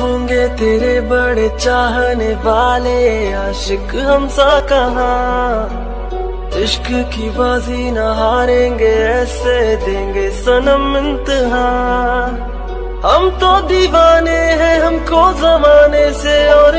होंगे तेरे बड़े चाहने वाले आशिक हमसा कहा? इश्क की बाजी न हारेंगे, ऐसे देंगे सनम इंतहा। हम तो दीवाने हैं, हमको जमाने से और